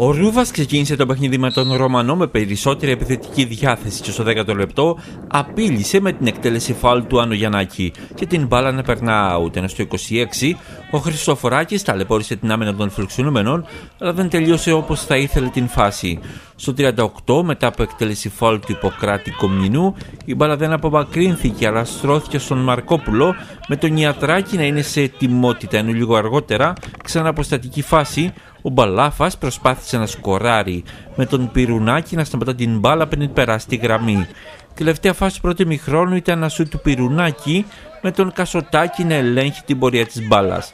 Ο Ρούβας ξεκίνησε το παιχνίδι με τον Ρωμανό με περισσότερη επιθετική διάθεση και στο 10ο λεπτό απείλησε με την εκτέλεση φάουλ του Άνω Γιαννάκη και την μπάλα να περνά out. Ενώ στο 26 ο Χριστοφοράκη ταλαιπώρησε την άμυνα των φιλοξενούμενων, αλλά δεν τελείωσε όπως θα ήθελε την φάση. Στο 38, μετά από εκτέλεση φάουλ του Ιπποκράτη Κομνηνού, η μπάλα δεν απομακρύνθηκε αλλά στρώθηκε στον Μαρκόπουλο με τον Ιατράκη να είναι σε ετοιμότητα ενώ λίγο αργότερα, ξανά από στατική φάση, ο Μπαλάφας προσπάθησε να σκοράρει με τον Πυρουνάκη να σταματά την μπάλα πριν περάσει τη γραμμή. Τελευταία φάση του πρώτου μηχρόνου ήταν ένα σου του Πυρουνάκη με τον Κασοτάκη να ελέγχει την πορεία της μπάλας.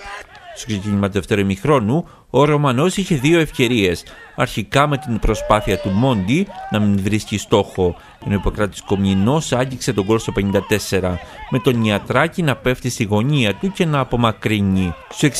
Στο ξεκίνημα του δεύτερου ημιχρόνου, ο Ρωμανός είχε δύο ευκαιρίες. Αρχικά με την προσπάθεια του Μόντι να μην βρίσκει στόχο, ενώ ο Ιπποκράτη Κομινό άγγιξε τον κόλ στο 54, με τον Ιατράκη να πέφτει στη γωνία του και να απομακρύνει. Στο 62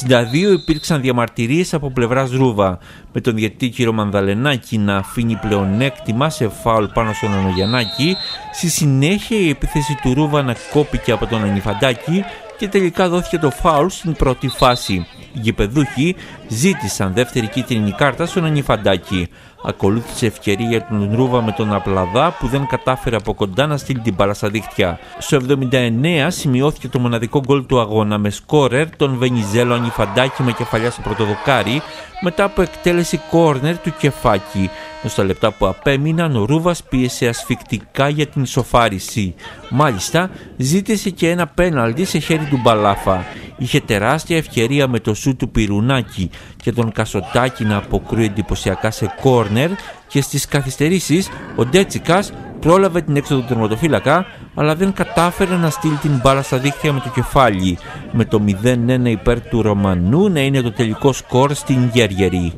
υπήρξαν διαμαρτυρίες από πλευράς Ρούβα, με τον διετή κύριο Μανδαλενάκη να αφήνει πλεονέκτημα σε φάουλ πάνω στον Ανογιαννάκη. Στη συνέχεια η επίθεση του Ρούβα να κόπηκε από τον Ανιφαντάκη και τελικά δόθηκε το φάουλ στην πρώτη φάση. Οι γηπεδούχοι ζήτησαν δεύτερη κίτρινη κάρτα στον Ανιφαντάκη. Ακολούθησε ευκαιρία για τον Ρούβα με τον Απλαδά που δεν κατάφερε από κοντά να στείλει την μπάλα στα δίχτυα. Στο 79 σημειώθηκε το μοναδικό γκολ του αγώνα με σκόρερ τον Βενιζέλο Ανιφαντάκη με κεφαλιά στο πρωτοδοκάρι μετά από εκτέλεση κόρνερ του Κεφάκη. Στα λεπτά που απέμειναν ο Ρούβας πίεσε ασφικτικά για την ισοφάριση. Μάλιστα ζήτησε και ένα πέναλτι σε χέρι του Μπαλάφα. Είχε τεράστια ευκαιρία με το σου του Πυρουνάκη και τον Κασοτάκη να αποκρούει εντυπωσιακά σε κόρνερ και στις καθυστερήσεις ο Ντέτσικας πρόλαβε την έξοδο του τερματοφύλακα αλλά δεν κατάφερε να στείλει την μπάλα στα δίχτυα με το κεφάλι με το 0-1 υπέρ του Ρωμανού να είναι το τελικό σκορ στην Γέργερη.